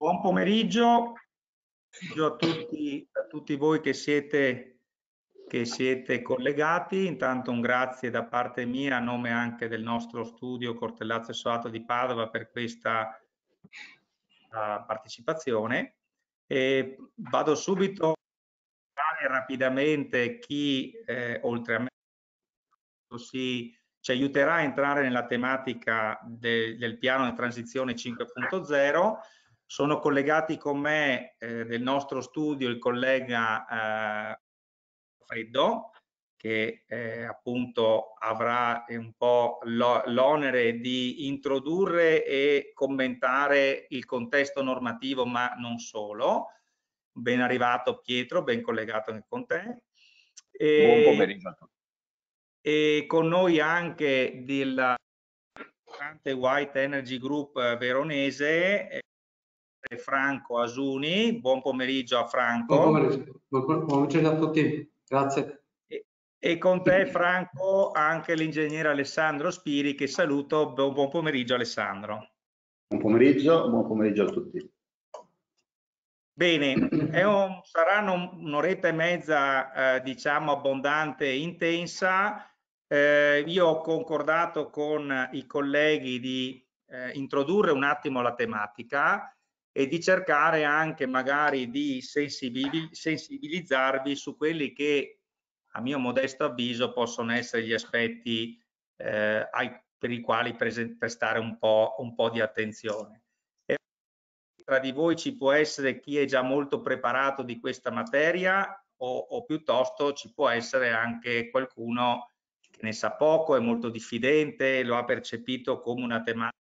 Buon pomeriggio a tutti, a tutti voi che siete, che siete collegati. Intanto un grazie da parte mia a nome anche del nostro studio Cortellazzo e Soato di Padova per questa uh, partecipazione. E vado subito rapidamente chi eh, oltre a me si, ci aiuterà a entrare nella tematica de, del piano di transizione 5.0 sono collegati con me eh, nel nostro studio il collega eh, Freddo, che eh, appunto avrà un po' l'onere di introdurre e commentare il contesto normativo, ma non solo. Ben arrivato Pietro, ben collegato anche con te. E, Buon pomeriggio a tutti. E con noi anche del White Energy Group veronese, Franco Asuni. Buon pomeriggio a Franco. Buon pomeriggio, buon pomeriggio a tutti, grazie. E, e con te Franco anche l'ingegnere Alessandro Spiri che saluto. Buon, buon pomeriggio Alessandro. Buon pomeriggio, buon pomeriggio a tutti. Bene, un, saranno un'oretta e mezza eh, diciamo abbondante e intensa. Eh, io ho concordato con i colleghi di eh, introdurre un attimo la tematica e di cercare anche magari di sensibilizzarvi su quelli che a mio modesto avviso possono essere gli aspetti eh, ai, per i quali prestare un po', un po' di attenzione. E tra di voi ci può essere chi è già molto preparato di questa materia o, o piuttosto ci può essere anche qualcuno che ne sa poco, è molto diffidente, lo ha percepito come una tematica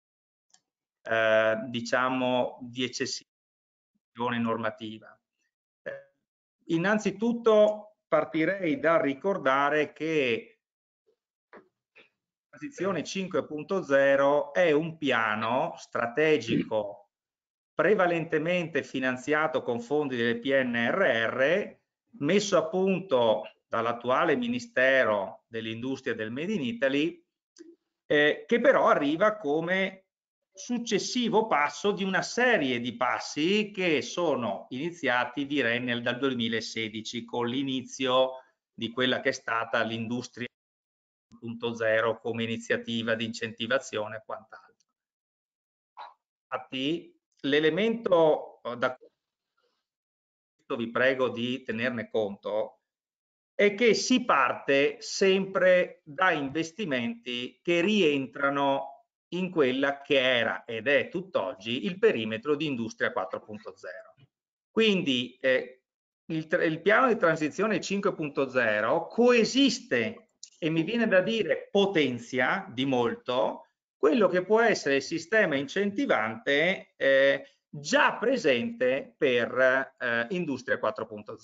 eh, diciamo di eccessiva normativa. Eh, innanzitutto partirei dal ricordare che la transizione 5.0 è un piano strategico prevalentemente finanziato con fondi del PNRR messo a punto dall'attuale Ministero dell'Industria del Made in Italy eh, che però arriva come successivo passo di una serie di passi che sono iniziati direi nel, dal 2016 con l'inizio di quella che è stata l'industria 2.0 come iniziativa di incentivazione e quant'altro. Infatti l'elemento eh, da cui vi prego di tenerne conto è che si parte sempre da investimenti che rientrano in quella che era ed è tutt'oggi il perimetro di Industria 4.0. Quindi eh, il, il piano di transizione 5.0 coesiste e mi viene da dire potenzia di molto quello che può essere il sistema incentivante eh, già presente per eh, Industria 4.0.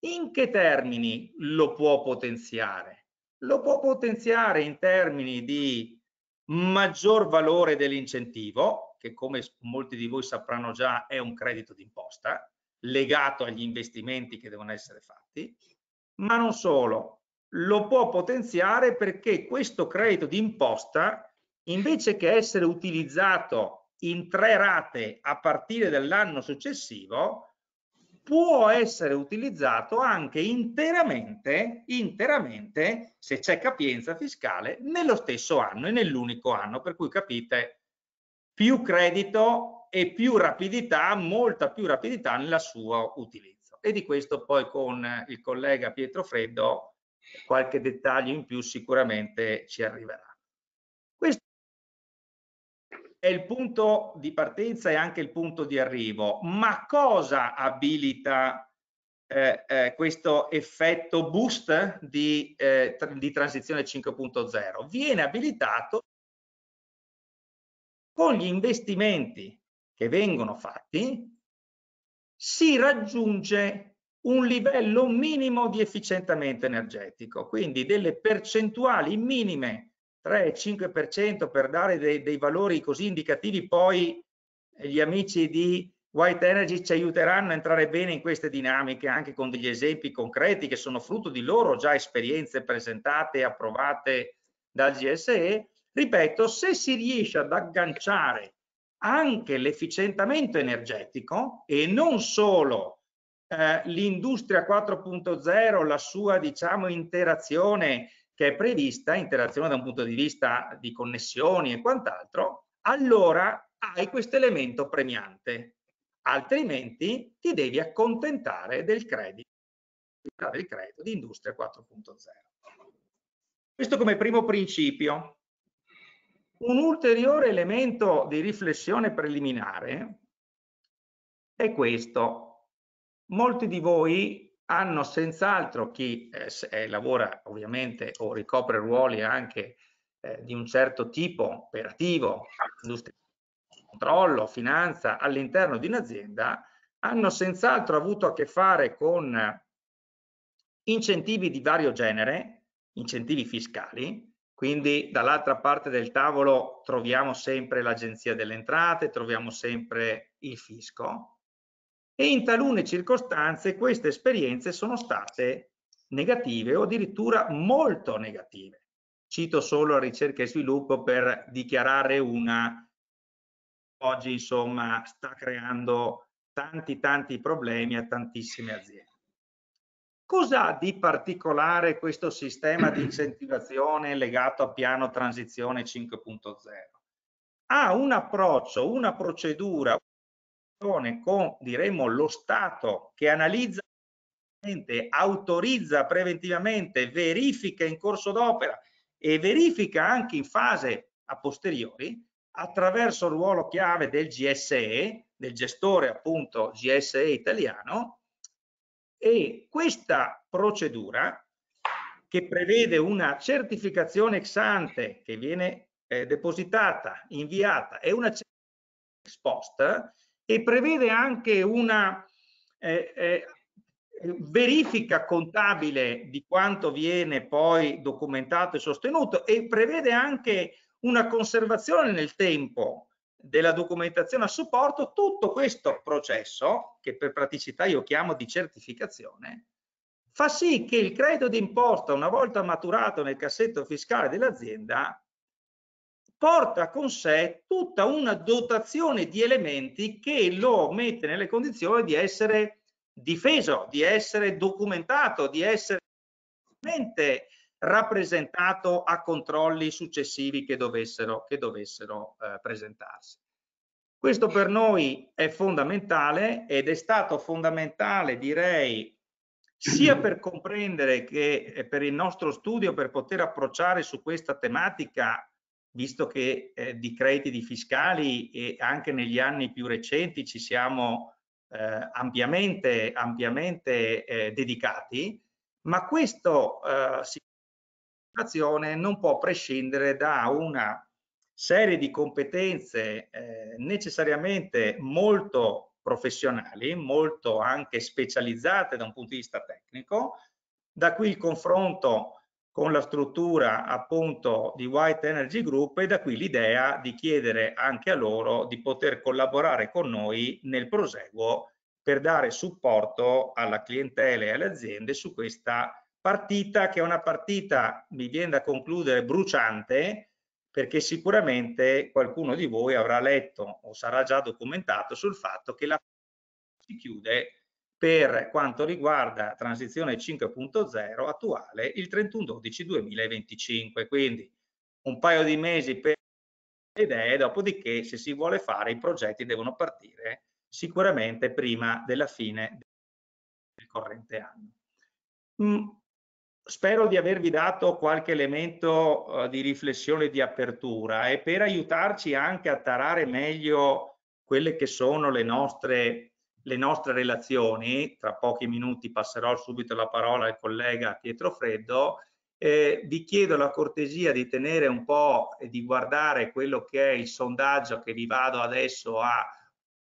In che termini lo può potenziare? Lo può potenziare in termini di maggior valore dell'incentivo, che come molti di voi sapranno già è un credito d'imposta, legato agli investimenti che devono essere fatti, ma non solo, lo può potenziare perché questo credito d'imposta, invece che essere utilizzato in tre rate a partire dall'anno successivo, può essere utilizzato anche interamente, interamente, se c'è capienza fiscale, nello stesso anno e nell'unico anno, per cui capite più credito e più rapidità, molta più rapidità nel suo utilizzo. E di questo poi con il collega Pietro Freddo qualche dettaglio in più sicuramente ci arriverà è il punto di partenza e anche il punto di arrivo. Ma cosa abilita eh, eh, questo effetto boost di, eh, di transizione 5.0? Viene abilitato con gli investimenti che vengono fatti, si raggiunge un livello minimo di efficientamento energetico, quindi delle percentuali minime 3-5% per dare dei, dei, valori così indicativi, poi gli amici di White Energy ci aiuteranno a entrare bene in queste dinamiche anche con degli esempi concreti che sono frutto di loro già esperienze presentate e approvate dal GSE. Ripeto, se si riesce ad agganciare anche l'efficientamento energetico e non solo eh, l'industria 4.0, la sua diciamo interazione che è prevista, interazione da un punto di vista di connessioni e quant'altro, allora hai questo elemento premiante, altrimenti ti devi accontentare del credito, del credito di industria 4.0. Questo come primo principio. Un ulteriore elemento di riflessione preliminare è questo. Molti di voi hanno senz'altro, chi eh, lavora ovviamente o ricopre ruoli anche eh, di un certo tipo operativo, industria, controllo, finanza all'interno di un'azienda, hanno senz'altro avuto a che fare con incentivi di vario genere, incentivi fiscali, quindi dall'altra parte del tavolo troviamo sempre l'Agenzia delle Entrate, troviamo sempre il fisco e in talune circostanze queste esperienze sono state negative o addirittura molto negative. Cito solo la ricerca e sviluppo per dichiarare una oggi insomma sta creando tanti tanti problemi a tantissime aziende. Cos'ha di particolare questo sistema di incentivazione legato a piano transizione 5.0? Ha un approccio, una procedura con diremmo lo Stato che analizza autorizza preventivamente, verifica in corso d'opera e verifica anche in fase a posteriori attraverso il ruolo chiave del GSE, del gestore appunto GSE italiano, e questa procedura che prevede una certificazione ex ante che viene eh, depositata, inviata e una certificazione ex post e prevede anche una eh, eh, verifica contabile di quanto viene poi documentato e sostenuto e prevede anche una conservazione nel tempo della documentazione a supporto, tutto questo processo, che per praticità io chiamo di certificazione, fa sì che il credito d'imposta, una volta maturato nel cassetto fiscale dell'azienda, porta con sé tutta una dotazione di elementi che lo mette nelle condizioni di essere difeso, di essere documentato, di essere rappresentato a controlli successivi che dovessero, che dovessero eh, presentarsi. Questo per noi è fondamentale ed è stato fondamentale, direi, sia per comprendere che eh, per il nostro studio, per poter approcciare su questa tematica, visto che eh, di crediti fiscali e anche negli anni più recenti ci siamo eh, ampiamente, ampiamente eh, dedicati, ma questo eh, non può prescindere da una serie di competenze eh, necessariamente molto professionali, molto anche specializzate da un punto di vista tecnico, da qui il confronto con la struttura appunto di White Energy Group e da qui l'idea di chiedere anche a loro di poter collaborare con noi nel proseguo per dare supporto alla clientela e alle aziende su questa partita che è una partita, mi viene da concludere, bruciante, perché sicuramente qualcuno di voi avrà letto o sarà già documentato sul fatto che la si chiude per quanto riguarda transizione 5.0 attuale il 31-12-2025, quindi un paio di mesi per le idee, dopodiché se si vuole fare i progetti devono partire sicuramente prima della fine del corrente anno. Mm, spero di avervi dato qualche elemento uh, di riflessione di apertura e per aiutarci anche a tarare meglio quelle che sono le nostre, le nostre relazioni, tra pochi minuti passerò subito la parola al collega Pietro Freddo, eh, vi chiedo la cortesia di tenere un po' e di guardare quello che è il sondaggio che vi vado adesso a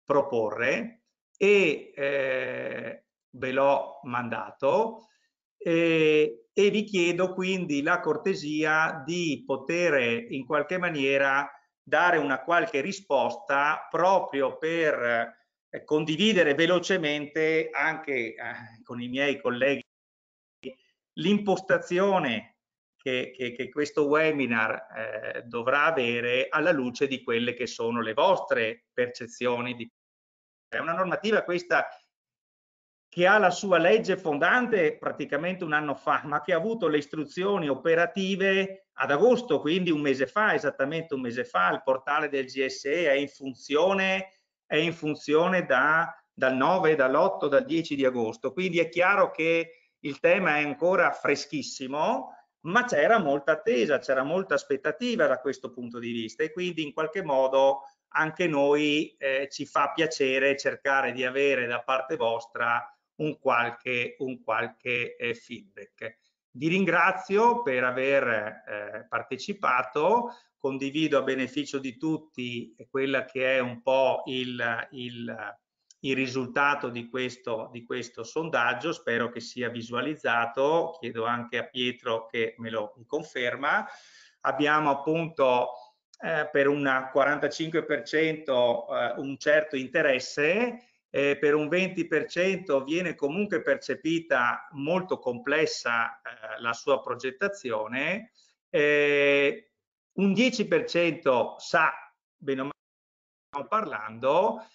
proporre e eh, ve l'ho mandato eh, e vi chiedo quindi la cortesia di poter in qualche maniera dare una qualche risposta proprio per condividere velocemente anche eh, con i miei colleghi l'impostazione che, che, che questo webinar eh, dovrà avere alla luce di quelle che sono le vostre percezioni. Di... È una normativa questa che ha la sua legge fondante praticamente un anno fa, ma che ha avuto le istruzioni operative ad agosto, quindi un mese fa, esattamente un mese fa, il portale del GSE è in funzione, è in funzione da, dal 9, dall'8, dal 10 di agosto. Quindi è chiaro che il tema è ancora freschissimo, ma c'era molta attesa, c'era molta aspettativa da questo punto di vista e quindi in qualche modo anche noi eh, ci fa piacere cercare di avere da parte vostra un qualche, un qualche eh, feedback. Vi ringrazio per aver eh, partecipato, condivido a beneficio di tutti quella che è un po' il, il, il risultato di questo, di questo, sondaggio, spero che sia visualizzato, chiedo anche a Pietro che me lo conferma. Abbiamo appunto eh, per un 45% eh, un certo interesse, eh, per un 20% viene comunque percepita molto complessa eh, la sua progettazione, eh, un 10% sa bene o male stiamo parlando,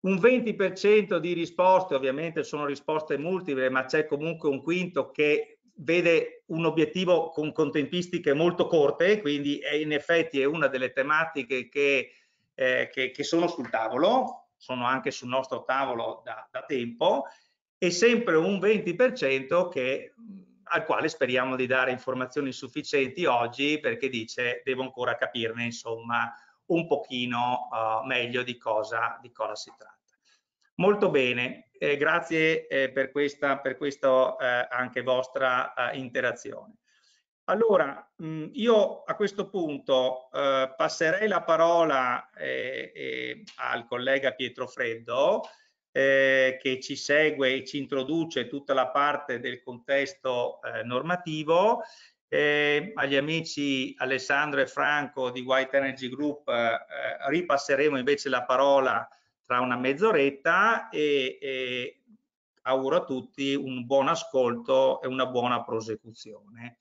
un 20% di risposte, ovviamente sono risposte multiple, ma c'è comunque un quinto che vede un obiettivo con, con tempistiche molto corte, quindi è, in effetti è una delle tematiche che, eh, che, che sono sul tavolo, sono anche sul nostro tavolo da, da tempo, e sempre un 20% che, al quale speriamo di dare informazioni sufficienti oggi perché dice devo ancora capirne insomma un pochino uh, meglio di cosa, di cosa si tratta. Molto bene, eh, grazie eh, per questa, per questa eh, anche vostra eh, interazione. Allora, mh, io a questo punto eh, passerei la parola al collega Pietro Freddo eh, che ci segue e ci introduce tutta la parte del contesto eh, normativo. Eh, agli amici Alessandro e Franco di White Energy Group ripasseremo invece la parola tra una mezz'oretta e, e auguro a tutti un buon ascolto e una buona prosecuzione.